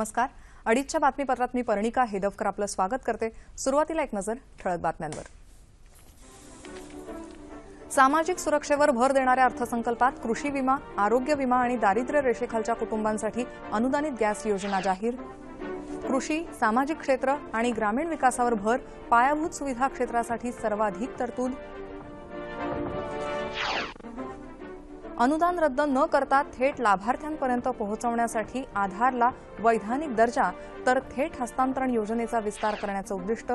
नमस्कार. अडीचच्या बातमीपत्रात मी पर्णिका हेदवकर आपलं स्वागत करते. सुरुवातीला एक नजर ठळक बातम्यांवर. सामाजिक सुरक्षेवर भर देणाऱ्या अर्थसंकल्पात कृषी विमा आरोग्य विमा आणि दारिद्र्य रेषेखालच्या कुटुंबांसाठी अनुदानित गॅस योजना जाहीर. कृषी सामाजिक क्षेत्र आणि ग्रामीण विकासावर भर पायाभूत सुविधा क्षेत्रासाठी सर्वाधिक तरतूद. अनुदान रद्द न करता थेट लाभार्थ्यांपर्यंत पोहोचवण्यासाठी आधारला वैधानिक दर्जा तर थेट हस्तांतरण योजनेचा विस्तार करण्याचं उद्दिष्ट.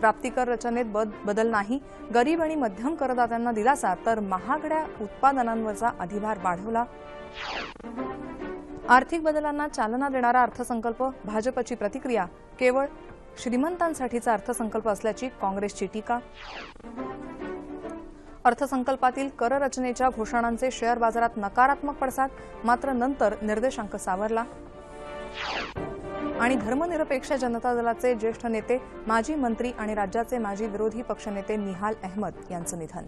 प्राप्तिकर रचनेत बद- बदल नाही. गरीब आणि मध्यम करदात्यांना दिलासा तर महागड्या उत्पादनांवरचा अधिभार वाढवला. आर्थिक बदलांना चालना देणारा अर्थसंकल्प भाजपची प्रतिक्रिया. केवळ श्रीमंतांसाठीचा अर्थसंकल्प असल्याची काँग्रेसची टीका. अर्थसंकल्पातील कररचनेच्या घोषणांचे शेअर बाजारात नकारात्मक पडसाद मात्र नंतर निर्देशांक सावरला. आणि धर्मनिरपेक्ष जनता दलाचे ज्येष्ठ नेते माजी मंत्री आणि राज्याचे माजी विरोधी पक्षनेते निहाल अहमद यांचं निधन.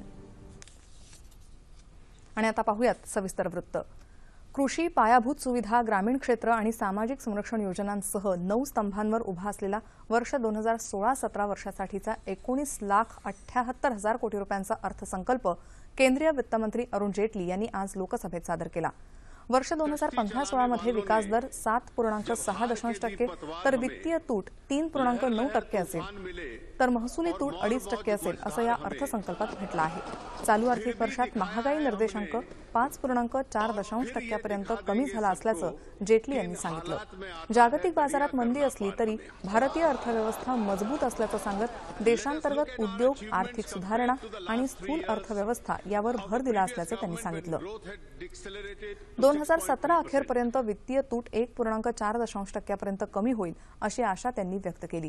आणि आता पाहूयात सविस्तर वृत्त. कृषी पायाभूत सुविधा ग्रामीण क्षेत्र आणि सामाजिक संरक्षण योजनांसह नऊ स्तंभांवर उभा असलेला वर्ष दोन हजार सोळा सतरा वर्षासाठीचा एकोणीस लाख अठ्ठ्याहत्तर हजार कोटी रुपयांचा अर्थसंकल्प केंद्रीय वित्तमंत्री अरुण जेटली यांनी आज लोकसभेत सादर केला. वर्ष दोन हजार पंधरा सोळामध्ये विकास दर सात पूर्णांक सहा दशांश टक्के तर वित्तीय तूट तीन पूर्णांक नऊ टक्के असेल. तर महसुली तूट अडीच टक्के असेल असं या अर्थसंकल्पात म्हटलं आहे. चालू आर्थिक वर्षात महागाई निर्देशांक पाच पूर्णांक चार दशांश टक्क्यापर्यंत कमी झाला असल्याचं जेटली यांनी सांगितलं. जागतिक बाजारात मंदी असली तरी भारतीय अर्थव्यवस्था मजबूत असल्याचं सांगत देशांतर्गत उद्योग आर्थिक सुधारणा आणि स्थूल अर्थव्यवस्था यावर भर दिला असल्याचं त्यांनी सांगितलं. दोन हजार सतरा अखेरपर्यंत वित्तीय तूट एक पूर्णांक चार दशांश टक्क्यापर्यंत कमी होईल अशी आशा त्यांनी व्यक्त केली.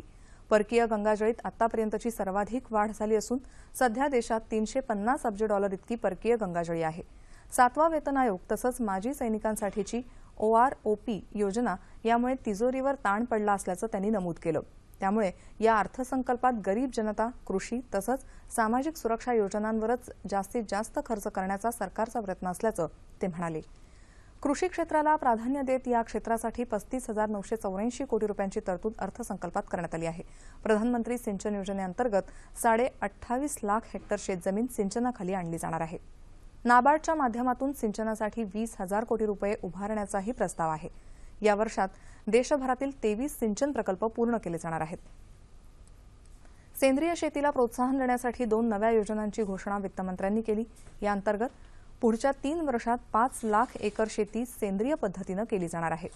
परकीय गंगाजळीत आतापर्यंतची सर्वाधिक वाढ झाली असून सध्या देशात तीनशे पन्नास अब्ज डॉलर इतकी परकीय गंगाजळी आहे. सातवा वेतन आयोग तसंच माजी सैनिकांसाठीची ओआरओपी योजना यामुळे तिजोरीवर ताण पडला असल्याचं त्यांनी नमूद केलं. त्यामुळे या अर्थसंकल्पात गरीब जनता कृषी तसंच सामाजिक सुरक्षा योजनांवरच जास्तीत जास्त खर्च करण्याचा सरकारचा प्रयत्न असल्याचं ते म्हणाले. कृषी क्षेत्राला प्राधान्य देत या क्षेत्रासाठी पस्तीस हजार नऊशे चौऱ्याऐंशी कोटी रुपयांची तरतूद अर्थसंकल्पात करण्यात आली आहे. प्रधानमंत्री सिंचन योजनेअंतर्गत साडे अठ्ठावीस लाख हेक्टर शेतजमीन सिंचनाखाली आणली जाणार आहे. नाबार्डच्या माध्यमातून सिंचनासाठी वीस हजार कोटी रुपये उभारण्याचाही प्रस्ताव आहे. या वर्षात देशभरातील तेवीस सिंचन प्रकल्प पूर्ण केले जाणार आहेत. सेंद्रिय शेतीला प्रोत्साहन देण्यासाठी दोन नव्या योजनांची घोषणा वित्तमंत्र्यांनी केली. या अंतर्गत पुढच्या तीन वर्षात पाच लाख एकर शेती सेंद्रिय पद्धतीनं केली जाणार आहे.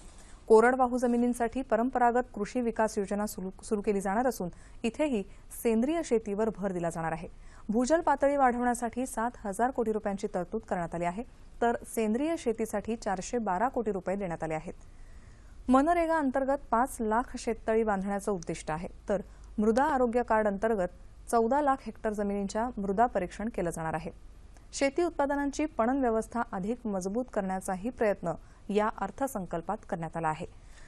कोरडवाहू जमिनींसाठी परंपरागत कृषी विकास योजना सुरू सुरू केली जाणार असून इथेही सेंद्रिय शेतीवर भर दिला जाणार आहे. भूजल पातळी वाढवण्यासाठी सात हजार कोटी रुपयांची तरतूद करण्यात आली आहे. तर सेंद्रिय शेतीसाठी चारशे बारा कोटी रुपये देण्यात आले आहेत. मनरेगा अंतर्गत पाच लाख शेततळी बांधण्याचं उद्दिष्ट आहे. तर मृदा आरोग्य कार्ड अंतर्गत चौदा लाख हेक्टर जमिनींच्या मृदा परीक्षण केलं जाणार आहे. शेती उत्पादनांची पणन व्यवस्था अधिक मजबूत करण्याचाही प्रयत्न या अर्थसंकल्पात करण्यात आला आहे.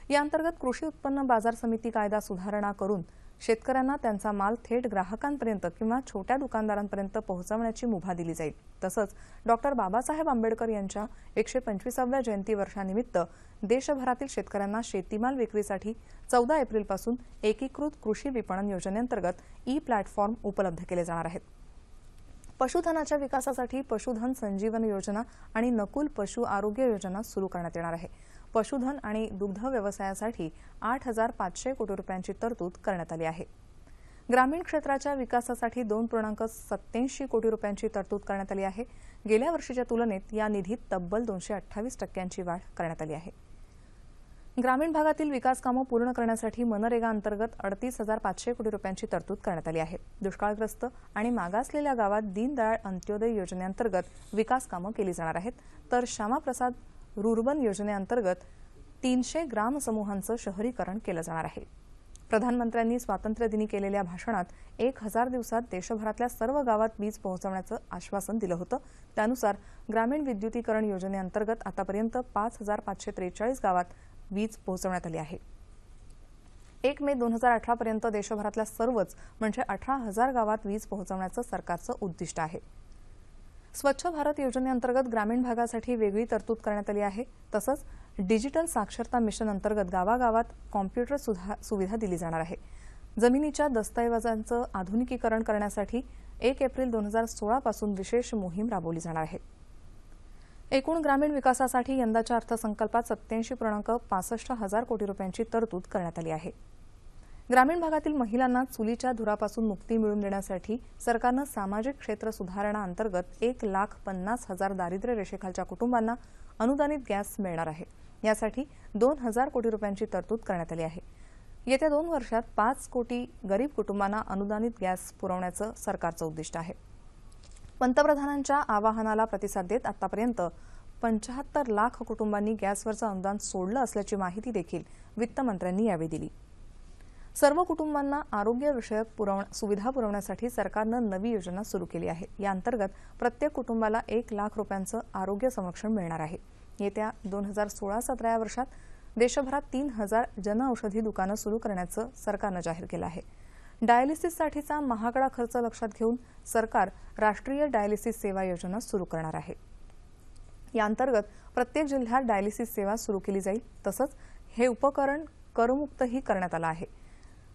या अंतर्गत कृषी उत्पन्न बाजार समिती कायदा सुधारणा करून शेतकऱ्यांना त्यांचा माल थेट ग्राहकांपर्यंत किंवा छोट्या दुकानदारांपर्यंत पोहोचवण्याची मुभा दिली जाईल. तसंच डॉक्टर बाबासाहेब आंबेडकर यांच्या एकशे पंचवीसाव्या जयंती वर्षानिमित्त देशभरातील शेतकऱ्यांना शेतीमाल विक्रीसाठी चौदा एप्रिलपासून एकीकृत कृषी विपणन योजनेअंतर्गत ई प्लॅटफॉर्म उपलब्ध केले जाणार आहेत. पशुधनाच्या विकासासाठी पशुधन संजीवन योजना आणि नकुल पशु आरोग्य योजना सुरू करण्यात येणार आहे. पशुधन आणि दुग्ध व्यवसायासाठी आठ हजार पाचशे कोटी रुपयांची तरतूद करण्यात आली आहे. ग्रामीण क्षेत्राच्या विकासासाठी दोन पूर्णांक सत्याऐंशी कोटी रुपयांची तरतूद करण्यात आली आहे. गेल्या वर्षीच्या तुलनेत या निधीत तब्बल दोनशे अठ्ठावीस टक्क्यांची वाढ करण्यात आली आहे. ग्रामीण भागातील विकास कामं पूर्ण करण्यासाठी मनरेगा अंतर्गत अडतीस हजार पाचशे कोटी रुपयांची तरतूद करण्यात आली आहे. दुष्काळग्रस्त आणि मागासलेल्या गावात दीनदयाळ अंत्योदय योजनेअंतर्गत विकास कामं केली जाणार आहेत. तर श्यामाप्रसाद रुर्बन योजनेअंतर्गत तीनशे ग्रामसमूहांचं शहरीकरण केलं जाणार आहे. प्रधानमंत्र्यांनी स्वातंत्र्यदिनी केलेल्या भाषणात एक हजार दिवसात देशभरातल्या सर्व गावात वीज पोहोचवण्याचं आश्वासन दिलं होतं. त्यानुसार ग्रामीण विद्युतीकरण योजनेअंतर्गत आतापर्यंत पाच हजार पाचशे त्रेचाळीस गावात वीज पोहोचवण्यात आली आहे. एक मे दोन हजार अठरापर्यंत देशभरातल्या सर्वच म्हणजे अठरा हजार गावात वीज पोहोचवण्याचं सरकारचं उद्दिष्ट आहे. स्वच्छ भारत योजनेअंतर्गत ग्रामीण भागासाठी वेगळी तरतूद करण्यात आली आहे. तसंच डिजिटल साक्षरता मिशन अंतर्गत गावागावात कॉम्प्युटर सुधा- सुविधा दिली जाणार आहे. जमिनीच्या दस्तऐवजांचं आधुनिकीकरण करण्यासाठी एक एप्रिल दोन हजार सोळापासून विशेष मोहीम राबवली जाणार आहे. एकूण ग्रामीण विकासासाठी यंदाच्या अर्थसंकल्पात सत्याऐंशी पूर्णांक पासष्ट हजार कोटी रुपयांची तरतूद करण्यात आली आहे. ग्रामीण भागातील महिलांना चुलीच्या धुरापासून मुक्ती मिळवून देण्यासाठी सरकारनं सामाजिक क्षेत्र सुधारणा अंतर्गत एक लाख पन्नास हजार दारिद्र्य रेषेखालच्या कुटुंबांना अनुदानित गॅस मिळणार आहे. यासाठी दोन हजार कोटी रुपयांची तरतूद करण्यात आली आहे. येत्या दोन वर्षात पाच कोटी गरीब कुटुंबांना अनुदानित गॅस पुरवण्याचं सरकारचं उद्दिष्ट आहे. पंतप्रधानांच्या आवाहनाला प्रतिसाद देत आतापर्यंत पंचाहत्तर लाख कुटुंबांनी गॅसवरचं अनुदान सोडलं असल्याची माहिती देखील वित्तमंत्र्यांनी यावेळी दिली. सर्व कुटुंबांना आरोग्यविषयक पुरवण सुविधा पुरवण्यासाठी सरकारनं नवी योजना सुरू केली आहे. या अंतर्गत प्रत्येक कुटुंबाला एक लाख रुपयांचं आरोग्य संरक्षण मिळणार आहे. येत्या दोन हजार सोळा सतरा या वर्षात देशभरात तीन हजार जनऔषधी दुकानं सुरू करण्याचं सरकारनं जाहीर केलं आहे. डायलिसिससाठीचा महागडा खर्च लक्षात घेऊन सरकार राष्ट्रीय डायलिसिस सेवा योजना सुरू करणार आहे. या अंतर्गत प्रत्येक जिल्ह्यात डायलिसिस सेवा सुरू केली जाईल. तसंच हे उपकरण करमुक्तही करण्यात आलं आहे.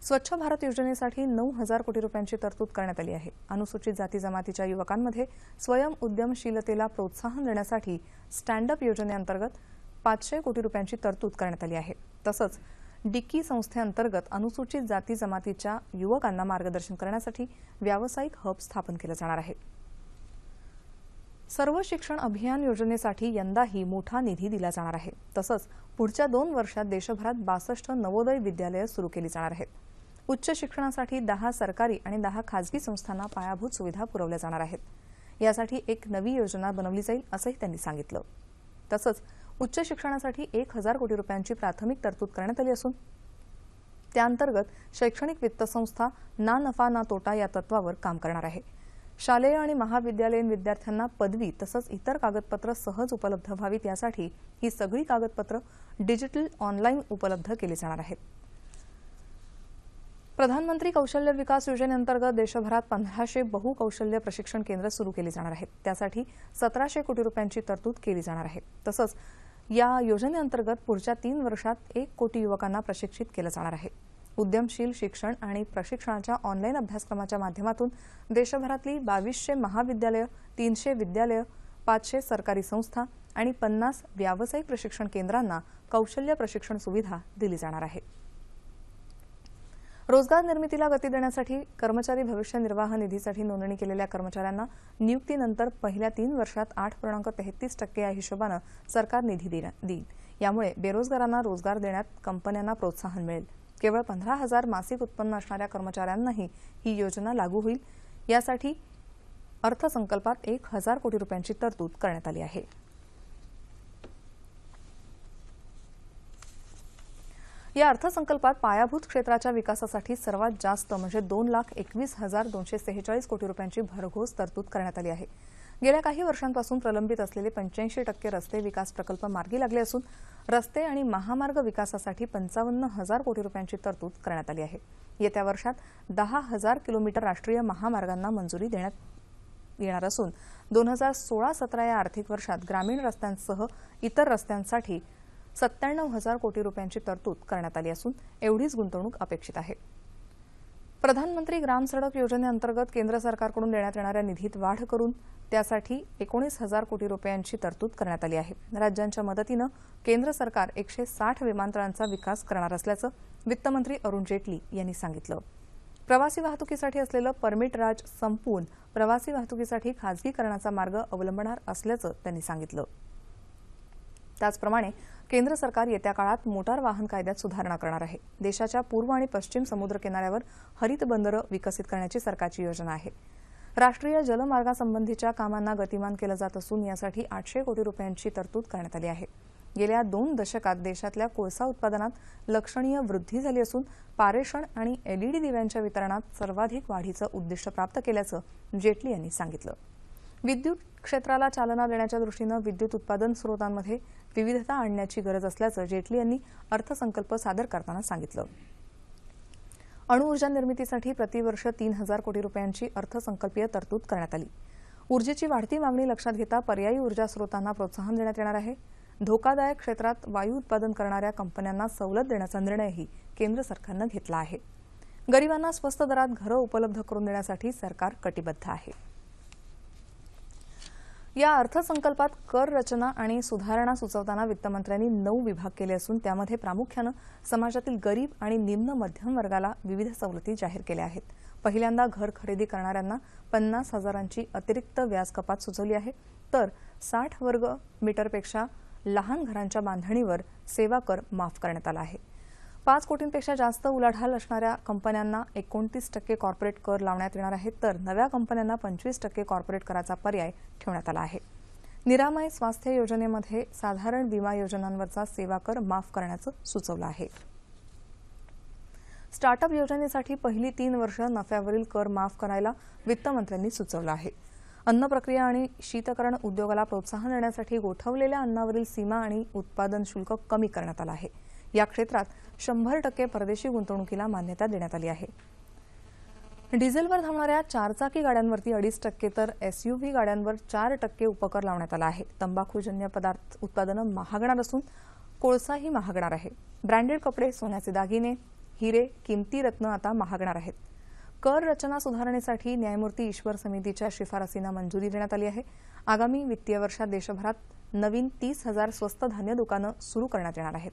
स्वच्छ भारत योजनेसाठी नऊ हजार कोटी रुपयांची तरतूद करण्यात आली आहे. अनुसूचित जाती जमातीच्या युवकांमध्ये स्वयं उद्यमशीलतेला प्रोत्साहन देण्यासाठी स्टँडअप योजनेअंतर्गत पाचशे कोटी रुपयांची तरतूद करण्यात आली आहे. तसंच डिक्की संस्थेअंतर्गत अनुसूचित जाती जमातीच्या युवकांना मार्गदर्शन करण्यासाठी व्यावसायिक हब स्थापन केलं जाणार आहे. सर्व शिक्षण अभियान योजनेसाठी यंदाही मोठा निधी दिला जाणार आहे. तसंच पुढच्या दोन वर्षात देशभरात बासष्ट नवोदय विद्यालयं सुरू केली जाणार आहेत. उच्च शिक्षणासाठी दहा सरकारी आणि दहा खाजगी संस्थांना पायाभूत सुविधा पुरवल्या जाणार आहेत. यासाठी एक नवी योजना बनवली जाईल असंही त्यांनी सांगितलं. तसंच उच्च शिक्षणासाठी एक हजार कोटी रुपयांची प्राथमिक तरतूद करण्यात आली असून त्याअंतर्गत शैक्षणिक वित्त संस्था ना नफा ना तोटा या तत्वावर काम करणार आहे. शालेय आणि महाविद्यालयीन विद्यार्थ्यांना पदवी तसंच इतर कागदपत्र सहज उपलब्ध व्हावीत यासाठी ही सगळी कागदपत्र डिजिटल ऑनलाईन उपलब्ध केली जाणार आहेत. प्रधानमंत्री कौशल्य विकास योजनेअंतर्गत देशभरात पंधराशे बहुकौशल्य प्रशिक्षण केंद्र सुरू केली जाणार आहेत. त्यासाठी सतराशे कोटी रुपयांची तरतूद केली जाणार आहे. तसंच या योजनेअंतर्गत पुढच्या तीन वर्षात एक कोटी युवकांना प्रशिक्षित केलं जाणार आहे. उद्यमशील शिक्षण आणि प्रशिक्षणाच्या ऑनलाईन अभ्यासक्रमाच्या माध्यमातून देशभरातली बावीसशे महाविद्यालयं तीनशे विद्यालयं पाचशे सरकारी संस्था आणि पन्नास व्यावसायिक प्रशिक्षण केंद्रांना कौशल्य प्रशिक्षण सुविधा दिली जाणार आहे. रोजगार निर्मितीला गती देण्यासाठी कर्मचारी भविष्य निर्वाह निधीसाठी नोंदणी केलेल्या कर्मचाऱ्यांना नियुक्तीनंतर पहिल्या तीन वर्षात आठ पूर्णांक तेहतीस टक्के या हिशोबानं सरकार निधी देईल. यामुळे बेरोजगारांना रोजगार देण्यात कंपन्यांना प्रोत्साहन मिळेल. केवळ पंधरा हजार मासिक उत्पन्न असणाऱ्या कर्मचाऱ्यांनाही ही योजना लागू होईल. यासाठी अर्थसंकल्पात एक हजार कोटी रुपयांची तरतूद करण्यात आली आहे. या अर्थसंकल्पात पायाभूत क्षेत्राच्या विकासासाठी सर्वात जास्त म्हणजे दोन लाख एकवीस हजार दोनशे सेहेचाळीस कोटी रुपयांची भरघोस तरतूद करण्यात आली आहे. गेल्या काही वर्षांपासून प्रलंबित असलेले पंच्याऐंशी टक्के रस्ते विकास प्रकल्प मार्गी लागले असून रस्ते आणि महामार्ग विकासासाठी पंचावन्न हजार कोटी रुपयांची तरतूद करण्यात आली आहे. येत्या वर्षात दहा हजार किलोमीटर राष्ट्रीय महामार्गांना मंजुरी देण्यात येणार असून दोन हजार सोळा सतरा या आर्थिक वर्षात ग्रामीण रस्त्यांसह इतर रस्त्यांसाठी सत्त्याण्णव हजार कोटी रुपयांची तरतूद करण्यात आली असून एवढीच गुंतवणूक अपेक्षित आहे. प्रधानमंत्री ग्राम सडक योजनेअंतर्गत केंद्र सरकारकडून देण्यात येणाऱ्या निधीत वाढ करून त्यासाठी एकोणीस हजार कोटी रुपयांची तरतूद करण्यात आली आहे. राज्यांच्या मदतीनं केंद्र सरकार एकशे साठ विमानतळांचा विकास करणार असल्याचं वित्तमंत्री अरुण जेटली यांनी सांगितलं. प्रवासी वाहतुकीसाठी असलेलं परमिट राज संपवून प्रवासी वाहतुकीसाठी खाजगीकरणाचा मार्ग अवलंबणार असल्याचं त्यांनी सांगितलं. त्याचप्रमाणे केंद्र सरकार येत्या काळात मोटार वाहन कायद्यात सुधारणा करणार आहे. देशाच्या पूर्व आणि पश्चिम समुद्र किनाऱ्यावर हरित बंदरं विकसित करण्याची सरकारची योजना आहे. राष्ट्रीय जलमार्गासंबंधीच्या कामांना गतिमान केलं जात असून यासाठी आठशे कोटी रुपयांची तरतूद करण्यात आली आहे. गेल्या दोन दशकात देशातल्या कोळसा उत्पादनात लक्षणीय वृद्धी झाली असून पारेषण आणि एलईडी दिव्यांच्या वितरणात सर्वाधिक वाढीचं उद्दिष्ट प्राप्त केल्याचं जेटली यांनी सांगितलं. विद्युत क्षेत्राला चालना देण्याच्या दृष्टीनं विद्युत उत्पादन स्रोतांमध्ये विविधता आणण्याची गरज असल्याचं जेटली यांनी अर्थसंकल्प सादर करताना सांगितलं. अणुऊर्जा निर्मितीसाठी प्रतिवर्ष तीन हजार कोटी रुपयांची अर्थसंकल्पीय तरतूद करण्यात आली. ऊर्जेची वाढती मागणी लक्षात घेता पर्यायी ऊर्जा स्रोतांना प्रोत्साहन देण्यात येणार आहे. धोकादायक क्षेत्रात वायू उत्पादन करणाऱ्या कंपन्यांना सवलत देण्याचा निर्णयही केंद्र सरकारनं घेतला आहे. गरिबांना स्वस्त दरात घरं उपलब्ध करून देण्यासाठी सरकार कटिबद्ध आहे. या अर्थसंकल्पात कर रचना आणि सुधारणा सुचवताना वित्तमंत्र्यांनी नऊ विभाग केले असून त्यामध्ये प्रामुख्यानं समाजातील गरीब आणि निम्न मध्यम वर्गाला विविध सवलती जाहीर केल्या आहेत. पहिल्यांदा घर खरेदी करणाऱ्यांना पन्नास हजारांची अतिरिक्त व्याज कपात सुचवली आहे. तर साठ वर्ग मीटरपेक्षा लहान घरांच्या बांधणीवर सेवा कर माफ करण्यात आला आहे. पाच कोटींपेक्षा जास्त उलाढाल असणाऱ्या कंपन्यांना एकोणतीस टक्के कॉर्पोरेट कर लावण्यात येणार आहे तर नव्या कंपन्यांना पंचवीस टक्के कॉर्पोरेट कराचा पर्याय ठेवण्यात आला आहे. निरामय स्वास्थ्य योजनेमध्ये साधारण विमा योजनांवरचा सेवा कर माफ करण्याचं सुचवलं आहे. स्टार्टअप योजनेसाठी पहिली तीन वर्ष नफ्यावरील कर माफ करायला वित्तमंत्र्यांनी सुचवलं आहे. अन्न प्रक्रिया आणि शीतकरण उद्योगाला प्रोत्साहन देण्यासाठी गोठवलेल्या अन्नावरील सीमा आणि उत्पादन शुल्क कमी करण्यात आलं आहे. या क्षेत्रात शंभर टक्के परदेशी गुंतवणुकीला मान्यता देण्यात आली आहे. डिझेलवर धावणाऱ्या चारचाकी गाड्यांवरती अडीच टक्के तर एसयूव्ही गाड्यांवर चार टक्के उपकर लावण्यात आला आहे. तंबाखूजन्य पदार्थ उत्पादनं महागणार असून कोळसाही महागणार आहे. ब्रँडेड कपडे सोन्याचे दागिने हिरे किमती रत्न आता महागणार आहेत. कर रचना सुधारणेसाठी न्यायमूर्ती ईश्वर समितीच्या शिफारसींना मंजुरी देण्यात आली आहे. आगामी वित्तीय वर्षात देशभरात नवीन तीस हजार स्वस्त धान्य दुकानं सुरू करण्यात येणार आहेत.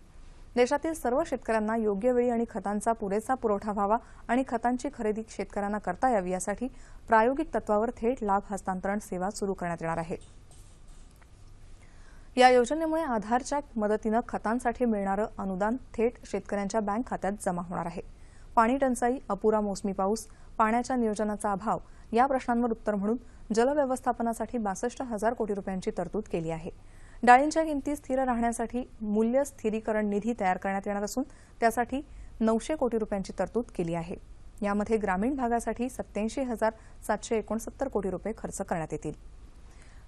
देशातील सर्व शेतकऱ्यांना योग्य वेळी आणि खतांचा पुरेसा पुरवठा व्हावा आणि खतांची खरेदी शेतकऱ्यांना करता यावी यासाठी प्रायोगिक तत्वावर थेट लाभ हस्तांतरण सेवा सुरू करण्यात येणार आहे. या योजनेमुळे आधारच्या मदतीनं खतांसाठी मिळणारं अनुदान थेट शेतकऱ्यांच्या बँक खात्यात जमा होणार आहे. पाणी टंचाई अपुरा मोसमी पाऊस पाण्याच्या नियोजनाचा अभाव या प्रश्नांवर उत्तर म्हणून जलव्यवस्थापनासाठी बासष्ट हजार कोटी रुपयांची तरतूद केली आहे. डाळींच्या किमती स्थिर राहण्यासाठी मूल्य स्थिरीकरण निधी तयार करण्यात येणार असून त्यासाठी नऊशे कोटी रुपयांची तरतूद केली आहे. यामध्ये ग्रामीण भागासाठी सत्याऐंशी हजार सातशे एकोणसत्तर कोटी रुपये खर्च करण्यात येतील.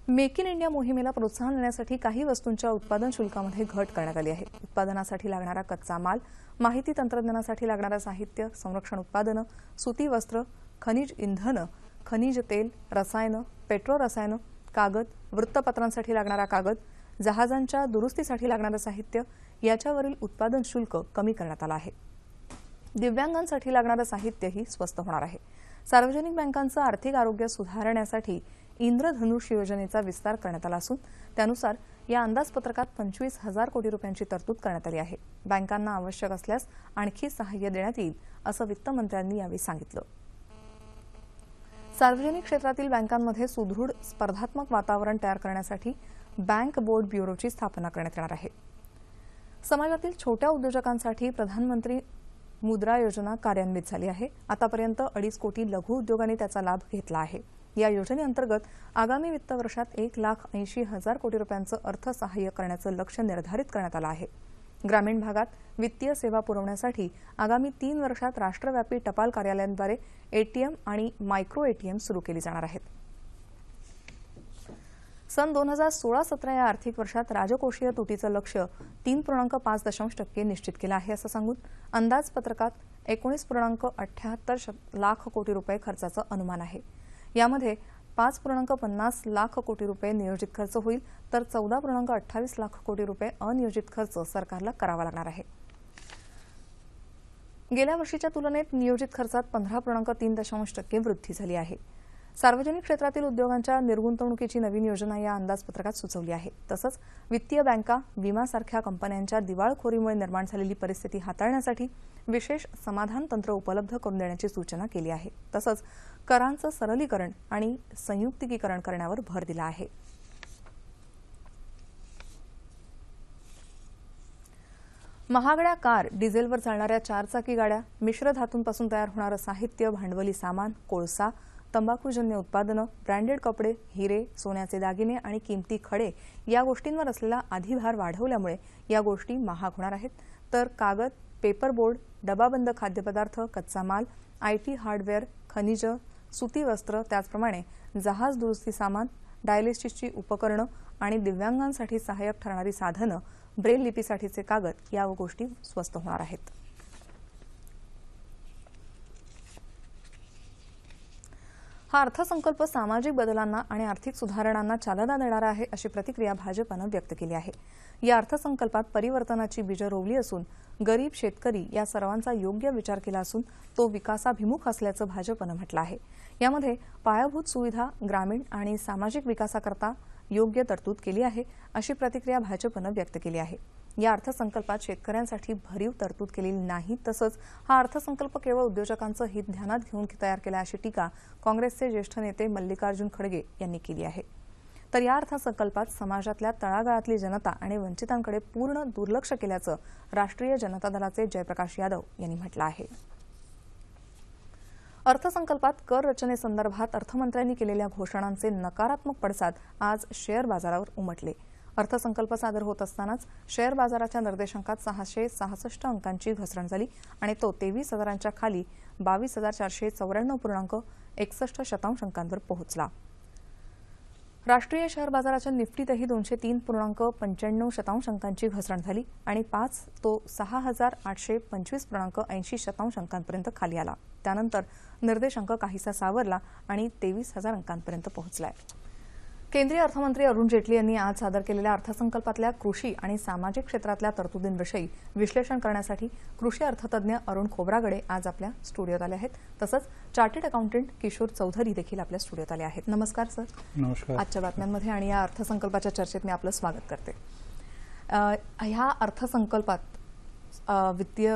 मेक इन इंडिया मोहिमेला प्रोत्साहन देण्यासाठी काही वस्तूंच्या उत्पादन शुल्कामध्ये घट करण्यात आली आहे. उत्पादनासाठी लागणारा कच्चा माल माहिती तंत्रज्ञानासाठी लागणारं साहित्य संरक्षण उत्पादनं सुती वस्त्र खनिज इंधनं खनिज तेल रसायनं पेट्रो रसायनं कागद वृत्तपत्रांसाठी लागणारा कागद जहाजांच्या दुरुस्तीसाठी लागणारं साहित्य याच्यावरील उत्पादन शुल्क कमी करण्यात आलं आहे. दिव्यांगांसाठी लागणारं साहित्यही स्वस्त होणार आहे. सार्वजनिक बँकांचं आर्थिक आरोग्य सुधारण्यासाठी इंद्रधनुष योजनेचा विस्तार करण्यात आला असून त्यानुसार या अंदाजपत्रकात पंचवीस हजार कोटी रुपयांची तरतूद करण्यात आली आहे. बँकांना आवश्यक असल्यास आणखी सहाय्य देण्यात येईल असं वित्तमंत्र्यांनी यावेळी सांगितलं. सार्वजनिक क्षेत्रातील बँकांमध्ये सुदृढ स्पर्धात्मक वातावरण तयार करण्यासाठी बँक बोर्ड ब्युरोची स्थापना करण्यात येणार आहे. समाजातील छोट्या उद्योजकांसाठी प्रधानमंत्री मुद्रा योजना कार्यान्वित झाली आहे. आतापर्यंत अडीच कोटी लघु उद्योगांनी त्याचा लाभ घेतला आहे. या योजनेअंतर्गत आगामी वित्त वर्षात एक लाख ऐंशी हजार कोटी रुपयांचं अर्थसहाय्य करण्याचं लक्ष निर्धारित करण्यात आलं आहे. ग्रामीण भागात वित्तीय सेवा पुरवण्यासाठी आगामी तीन वर्षात राष्ट्रव्यापी टपाल कार्यालयांद्वारे एटीएम आणि मायक्रो एटीएम सुरू केली जाणार आहेत. सन दोन हजार सोळा सतरा या आर्थिक वर्षात राजकोषीय तुटीचं लक्ष्य तीन पूर्णांक पाच दशांश टक्के निश्चित केलं आहे असं सांगून अंदाजपत्रकात एकोणीस पूर्णांक अठ्याहत्तर लाख कोटी रुपये खर्चाचं अनुमान आहे. यामध्ये पाच पूर्णांक पन्नास लाख कोटी रुपये नियोजित खर्च होईल तर चौदा पूर्णांक अठ्ठावीस लाख कोटी रुपये अनियोजित खर्च सरकारला करावा लागणार आहे. गेल्या वर्षीच्या तुलनेत नियोजित खर्चात पंधरा पूर्णांक तीन दशांश टक्के वृद्धी झाली आहे. सार्वजनिक क्षेत्रातील उद्योगांच्या निर्गुंतवणुकीची नवीन योजना या अंदाजपत्रकात सुचवली आहे. तसंच वित्तीय बँका विमासारख्या कंपन्यांच्या दिवाळखोरीमुळे निर्माण झालेली परिस्थिती हाताळण्यासाठी विशेष समाधान तंत्र उपलब्ध करून देण्याची सूचना केली आहे. तसंच करांचं सरलीकरण आणि संयुक्तिकीकरण करण्यावर भर दिला आहे. महागड्या कार डिझेलवर चालणाऱ्या चारचाकी गाड्या मिश्र धातूंपासून तयार होणारं साहित्य भांडवली सामान कोळसा तंबाखूजन्य उत्पादनं ब्रँडेड कपडे हिरे सोन्याचे दागिने आणि किमती खडे या गोष्टींवर असलेला अधिभार वाढवल्यामुळे या गोष्टी महाग होणार आहेत. तर कागद पेपरबोर्ड डबाबंद खाद्यपदार्थ कच्चा माल आयटी हार्डवेअर खनिज सुती वस्त्र त्याचप्रमाणे जहाज दुरुस्ती सामान डायलिसिसची उपकरणं आणि दिव्यांगांसाठी सहाय्यक ठरणारी साधनं ब्रेल लिपीसाठीचे कागद या गोष्टी स्वस्त होणार आहेत. हा अर्थसंकल्प सामाजिक बदलांना आणि आर्थिक सुधारणांना चालना देणारा आहे अशी प्रतिक्रिया भाजपनं व्यक्त केली आहे. या अर्थसंकल्पात परिवर्तनाची बीजं रोवली असून गरीब शेतकरी या सर्वांचा योग्य विचार केला असून तो विकासाभिमुख असल्याचं भाजपनं म्हटलं आहे. यामध्ये पायाभूत सुविधा ग्रामीण आणि सामाजिक विकासाकरता योग्य तरतूद केली आहे अशी प्रतिक्रिया भाजपनं व्यक्त केली आहे. या अर्थसंकल्पात शेतकऱ्यांसाठी भरीव तरतूद केलेली नाही तसंच हा अर्थसंकल्प केवळ उद्योजकांचं हित ध्यानात घेऊन तयार केला अशी टीका काँग्रेसचे ज्येष्ठ नेते मल्लिकार्जुन खडगे यांनी केली आहे. तर या अर्थसंकल्पात समाजातल्या तळागाळातली जनता आणि वंचितांकडे पूर्ण दुर्लक्ष केल्याचं राष्ट्रीय जनता दलाचे जयप्रकाश यादव यांनी म्हटलं आहे. अर्थसंकल्पात कर रचनेसंदर्भात अर्थमंत्र्यांनी केलेल्या घोषणांचे नकारात्मक पडसाद आज शेअर बाजारावर उमटले. अर्थसंकल्प सादर होत असतानाच शेअर बाजाराच्या निर्देशांकात सहाशे सहासष्ट अंकांची घसरण झाली आणि तो तेवीस हजारांच्या खाली बावीस हजार चारशे चौऱ्याण्णव पूर्णांक एकसष्ट शतांश अंकांवर पोहोचला. राष्ट्रीय शेअर बाजाराच्या निफ्टीतही दोनशे तीन पूर्णांक पंच्याण्णव शतांश अंकांची घसरण झाली आणि पाच तो सहा हजार आठशे पंचवीस पूर्णांक ऐंशी शतांश अंकांपर्यंत खाली आला. त्यानंतर निर्देशांक काहीसा सावरला आणि तेवीस हजार अंकांपर्यंत पोहोचलाय. केंद्रीय अर्थमंत्री अरुण जेटली यांनी आज सादर केलेल्या अर्थसंकल्पातल्या कृषी आणि सामाजिक क्षेत्रातल्या तरतुदींविषयी विश्लेषण करण्यासाठी कृषी अर्थतज्ञ अरुण खोब्रागडे आज आपल्या स्टुडिओत आले आहेत. तसंच चार्टर्ड अकाउंटंट किशोर चौधरी देखील आपल्या स्टुडिओत आले आहेत. नमस्कार सर. नमस्कार. आजच्या बातम्यांमध्ये आणि या अर्थसंकल्पाच्या चर्चेत मी आपलं स्वागत करते. ह्या अर्थसंकल्पात वित्तीय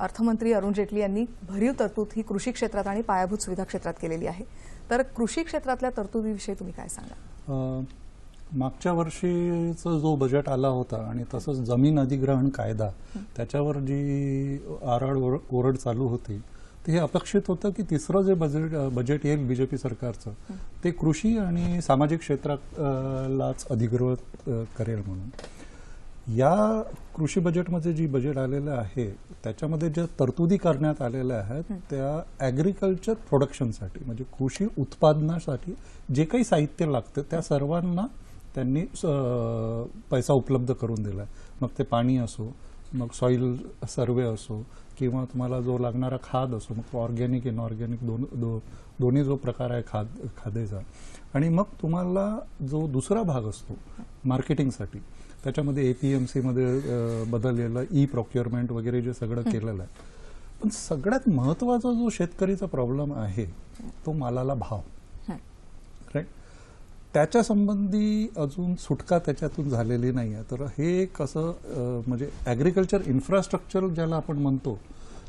अर्थमंत्री अरुण जेटली यांनी भरीव तरतूद ही कृषी क्षेत्रात आणि पायाभूत सुविधा क्षेत्रात केलेली आहे. तर कृषी क्षेत्रातल्या तरतुदीविषयी तुम्ही काय सांगा मागच्या वर्षीचा जो बजेट आला होता आणि तसंच जमीन अधिग्रहण कायदा त्याच्यावर जी आराड ओरड चालू होती ते हे अपेक्षित होतं की तिसरं जे बजेट बजेट येईल बीजेपी सरकारचं ते कृषी आणि सामाजिक क्षेत्रालाच अधिग्रहित करेल म्हणून. या कृषी बजेटमध्ये जी बजेट आलेलं आहे त्याच्यामध्ये ज्या तरतुदी करण्यात आलेल्या आहेत त्या ॲग्रिकल्चर प्रोडक्शनसाठी म्हणजे कृषी उत्पादनासाठी जे काही साहित्य लागतं त्या सर्वांना त्यांनी स- पैसा उपलब्ध करून दिला. मग ते पाणी असो मग सॉईल सर्वे असो किंवा तुम्हाला जो लागणारा खाद असो मग ऑर्गॅनिक इनऑर्गॅनिक दोन दो दोन्ही जो प्रकार आहे खाद खादेचा. आणि मग तुम्हाला जो दुसरा भाग असतो मार्केटिंगसाठी त्याच्यामध्ये एपीएमसीमध्ये बदललेलं ई प्रोक्युअरमेंट वगैरे जे सगळं केलेलं आहे. पण सगळ्यात महत्त्वाचा जो शेतकरीचा प्रॉब्लेम आहे तो मालाला भाव. राईट त्याच्या संबंधी अजून सुटका त्याच्यातून झालेली नाही आहे तर हे कसं म्हणजे ॲग्रिकल्चर इन्फ्रास्ट्रक्चर ज्याला आपण म्हणतो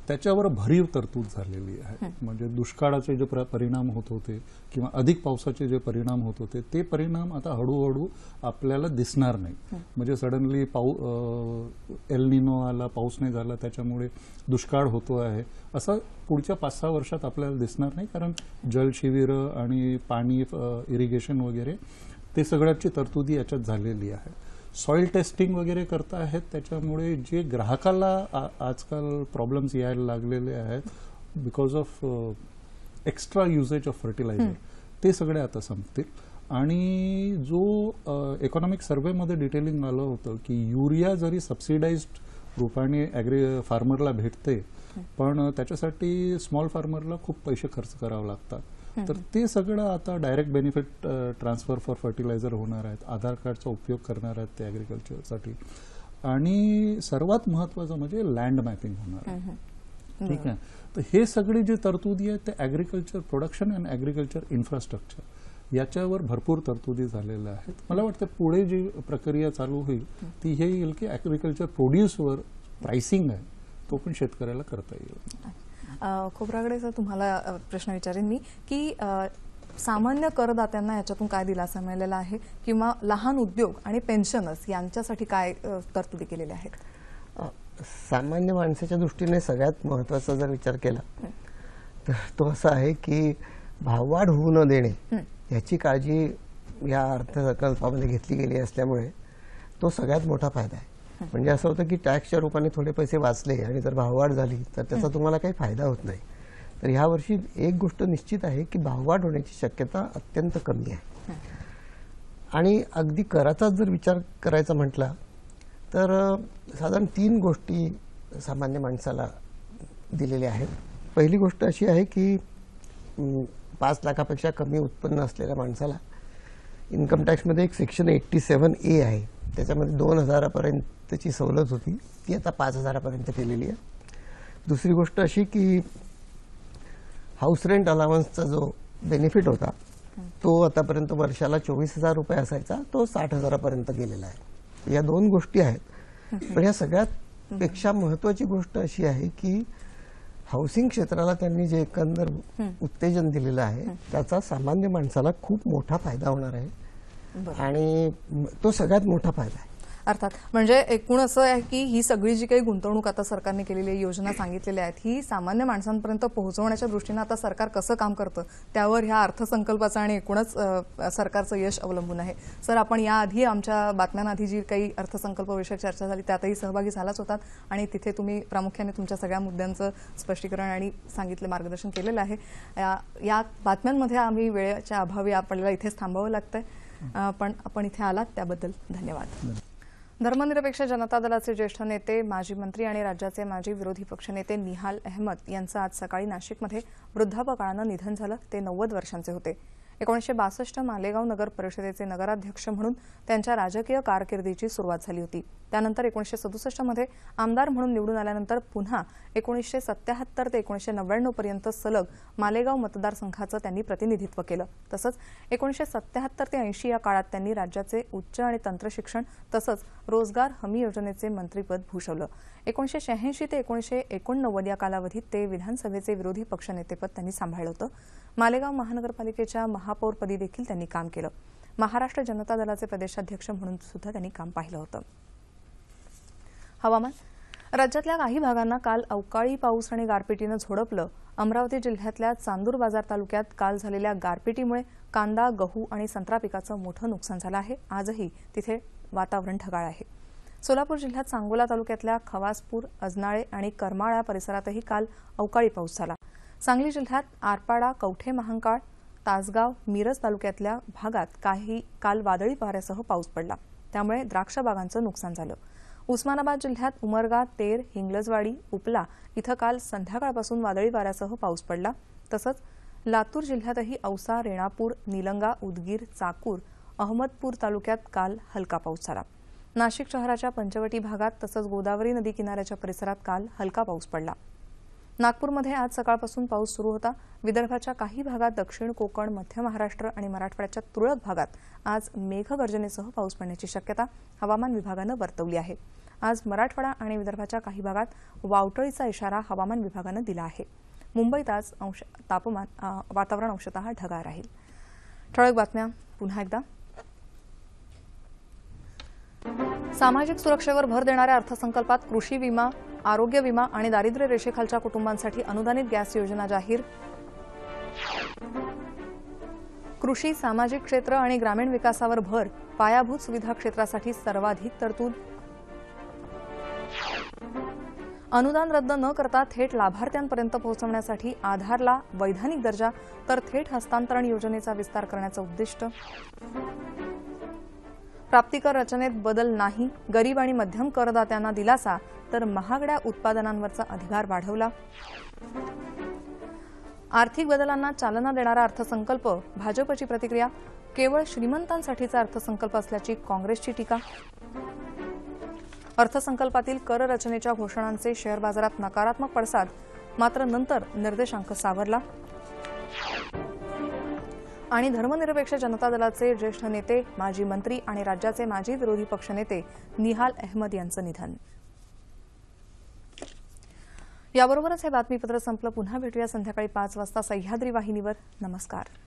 त्याच्यावर भरीव तरतूद झालेली आहे. म्हणजे दुष्काळाचे जे प्र- परिणाम होत होते किंवा अधिक पावसाचे जे परिणाम होत होते ते परिणाम आता हळूहळू आपल्याला दिसणार नाही. म्हणजे सडनली पाऊ एल निनो आला पाऊस नाही झाला त्याच्यामुळे दुष्काळ होतो आहे. असं पुढच्या पाच सहा वर्षात आपल्याला दिसणार नाही कारण जलशिबिरं आणि पाणी इरिगेशन वगैरे ते सगळ्याची तरतुदी याच्यात झालेली आहे. सॉइल टेस्टिंग वगैरे करता आहेत त्याच्यामुळे जे ग्राहकाला आजकाल प्रॉब्लेम्स यायला लागलेले आहेत because of extra usage of fertilizer ते सगळे आता संपतील. आणि जो इकॉनॉमिक सर्व्हेमध्ये डिटेलिंग आलं होतं की युरिया जरी सबसिडाइज्ड रूपाने ॲग्री फार्मरला भेटते पण त्याच्यासाठी स्मॉल फार्मरला खूप पैसे खर्च करावे लागतात. तर ते सगळं आता direct benefit transfer for fertilizer होणार आहेत. आधार कार्डचा उपयोग करणार आहेत ते ॲग्रिकल्चरसाठी आणि सर्वात महत्वाचं म्हणजे लँड मॅपिंग होणार आहे. ठीक आहे? तर हे सगळे जे तरतुदी आहेत ते agriculture production and agriculture infrastructure याच्यावर भरपूर तरतुदी झालेल्या आहेत. मला वाटतं पुढे जी प्रक्रिया चालू होईल ती हे येईल की ॲग्रिकल्चर प्रोड्यूसवर प्राइसिंग आहे तो पण शेतकऱ्याला करता येईल. अ, खोब्रागडे सर तुम्हाला प्रश्न विचारेन मी की सामान्य करदात्यांना याच्यातून काय दिलासा मिळालेला आहे? किंवा लहान उद्योग आणि पेन्शनर्स यांच्यासाठी काय तरतुदी केलेल्या आहेत? सामान्य माणसाच्या दृष्टीने सगळ्यात महत्त्वाचा जर विचार केला तर तो असा आहे की भाववाढ होऊ न देणे याची काळजी या अर्थसंकल्पामध्ये घेतली गेली असल्यामुळे तो सगळ्यात मोठा फायदा आहे. म्हणजे असं होतं की टॅक्सच्या रूपाने थोडे पैसे वाचले आणि जर भाववाढ झाली तर त्याचा तुम्हाला काही फायदा होत नाही. तर ह्या वर्षी एक गोष्ट निश्चित आहे की भाववाढ होण्याची शक्यता अत्यंत कमी आहे. आणि अगदी कराचाच जर विचार करायचा म्हटला तर साधारण तीन गोष्टी सामान्य माणसाला दिलेल्या आहेत. पहिली गोष्ट अशी आहे की पाच लाखापेक्षा कमी उत्पन्न असलेल्या माणसाला इन्कम टॅक्समध्ये एक सेक्शन एट्टी सेवन ए आहे. त्याच्यामध्ये दोन हजारापर्यंतची सवलत होती. ती आता पाच हजारापर्यंत केलेली आहे. दुसरी गोष्ट अशी की हाऊस रेंट अलावन्सचा जो बेनिफिट होता तो आतापर्यंत वर्षाला चोवीस हजार रुपये असायचा. तो साठ हजारापर्यंत गेलेला आहे. या दोन गोष्टी आहेत. पण या सगळ्यात पेक्षा महत्वाची गोष्ट अशी आहे की हाऊसिंग क्षेत्राला त्यांनी जे एकंदर उत्तेजन दिलेलं आहे त्याचा सामान्य माणसाला खूप मोठा फायदा होणार आहे. आणि तो सगळ्यात मोठा फायदा आहे. अर्थात म्हणजे एकूण असं आहे की ही सगळी जी काही गुंतवणूक आता सरकारने केलेली आहे, योजना सांगितलेल्या आहेत ही सामान्य माणसांपर्यंत पोहोचवण्याच्या दृष्टीनं आता सरकार कसं काम करतं त्यावर ह्या अर्थसंकल्पाचं आणि एकूणच सरकारचं यश अवलंबून आहे. सर आपण याआधी आमच्या बातम्यांआधी जी काही अर्थसंकल्पविषयक चर्चा झाली त्यातही सहभागी झालाच होतात आणि तिथे तुम्ही प्रामुख्याने तुमच्या सगळ्या मुद्द्यांचं स्पष्टीकरण आणि सांगितलं मार्गदर्शन केलेलं आहे. या- या बातम्यांमध्ये आम्ही वेळेच्या अभावी आपल्याला इथेच थांबावं लागतंय. पण आपण इथे आलात त्याबद्दल धन्यवाद. धर्मनिरपेक्ष जनता दलाचे ज्येष्ठ नेते माजी मंत्री आणि राज्याचे माजी विरोधी पक्षनेते निहाल अहमद यांचं आज सकाळी नाशिकमध्ये वृद्धापकाळानं निधन झालं. ते नव्वद वर्षांचे होते. एकोणीसशे बासष्ट मालेगाव नगर परिषदेचे नगराध्यक्ष म्हणून त्यांच्या राजकीय कारकिर्दीची सुरुवात झाली होती. त्यानंतर एकोणीसशे सदुसष्टमध्ये आमदार म्हणून निवडून आल्यानंतर पुन्हा एकोणीसशे सत्याहत्तर ते एकोणीसशे नव्याण्णव पर्यंत सलग मालेगाव मतदारसंघाचं त्यांनी प्रतिनिधित्व केलं. तसंच एकोणीसशे सत्याहत्तर ते ऐंशी या काळात त्यांनी राज्याचे उच्च आणि तंत्रशिक्षण तसंच रोजगार हमी योजनेचे मंत्रीपद भूषवलं. एकोणीसशे शहाऐंशी ते एकोणीसशे एकोणनव्वद या कालावधीत ते विधानसभेचे विरोधी पक्षनेतेपद त्यांनी सांभाळलं होतं. मालेगाव महानगरपालिकेच्या महापौरपदी देखील त्यांनी काम केलं. महाराष्ट्र जनता दलाचे प्रदेशाध्यक्ष म्हणून सुद्धा त्यांनी काम पाहिलं होतं. हवामान? राज्यातल्या काही भागांना काल अवकाळी पाऊस आणि गारपिटीनं झोडपलं. अमरावती जिल्ह्यातल्या चांदूर बाजार तालुक्यात काल झालेल्या गारपिटीमुळे कांदा गहू आणि संत्रा पिकाचं मोठं नुकसान झालं आहे. आजही तिथे वातावरण ढगाळ आहे. सोलापूर जिल्ह्यात सांगोला तालुक्यातल्या खवासपूर अजनाळे आणि करमाळा परिसरातही काल अवकाळी पाऊस झाला. सांगली जिल्ह्यात आरपाडा कवठे महांकाळ तासगाव मिरज तालुक्यातल्या भागात काही काल वादळी वाऱ्यासह पाऊस पडला. त्यामुळे द्राक्ष बागांचं नुकसान झालं. उस्मानाबाद जिल्ह्यात उमरगा तेर हिंगलजवाडी उपला इथं काल संध्याकाळपासून वादळी वाऱ्यासह पाऊस पडला. तसंच लातूर जिल्ह्यातही औसा रेणापूर निलंगा उदगीर चाकूर अहमदपूर तालुक्यात काल हलका पाऊस झाला. नाशिक शहराच्या पंचवटी भागात तसंच गोदावरी नदी किनाऱ्याच्या परिसरात काल हलका पाऊस पडला. नागपूरमध्ये आज सकाळपासून पाऊस सुरू होता. विदर्भाच्या काही भागात दक्षिण कोकण मध्य महाराष्ट्र आणि मराठवाड्याच्या तुरळक भागात आज मेघगर्जनेसह पाऊस पडण्याची शक्यता हवामान विभागानं वर्तवली आहे. आज मराठवाडा आणि विदर्भाच्या काही भागात वावटळीचा इशारा हवामान विभागानं दिला आहे. मुंबईत आज अंश तापमान वातावरण अंशतः ढगाळ राहील. ठळक बातम्या. पुन्हा एकदा. सामाजिक सुरक्षेवर भर देणाऱ्या अर्थसंकल्पात कृषी विमा आरोग्य विमा आणि दारिद्र्य रेषेखालच्या कुटुंबांसाठी अनुदानित गॅस योजना जाहीर. कृषी सामाजिक क्षेत्र आणि ग्रामीण विकासावर भर पायाभूत सुविधा क्षेत्रासाठी सर्वाधिक तरतूद. अनुदान रद्द न करता थेट लाभार्थ्यांपर्यंत पोहोचवण्यासाठी आधारला वैधानिक दर्जा तर थेट हस्तांतरण योजनेचा विस्तार करण्याचं उद्दिष्ट. प्राप्तिकर रचनेत बदल नाही गरीब आणि मध्यम करदात्यांना दिलासा तर महागड्या उत्पादनांवरचा अधिकार वाढवला. आर्थिक बदलांना चालना देणारा अर्थसंकल्प भाजपची प्रतिक्रिया केवळ श्रीमंतांसाठीचा अर्थसंकल्प असल्याची काँग्रेसची टीका. अर्थसंकल्पातील कररचनेच्या घोषणांचे शेअर बाजारात नकारात्मक पडसाद मात्र नंतर निर्देशांक सावरला. आणि धर्मनिरपेक्ष जनता दलाचे ज्येष्ठ नेते माजी मंत्री आणि राज्याचे माजी विरोधी पक्षनेते निहाल अहमद यांचं निधन. याबरोबरच हे बातमीपत्र संपलं. पुन्हा भेटूया संध्याकाळी पाच वाजता सह्याद्री वाहिनीवर. नमस्कार.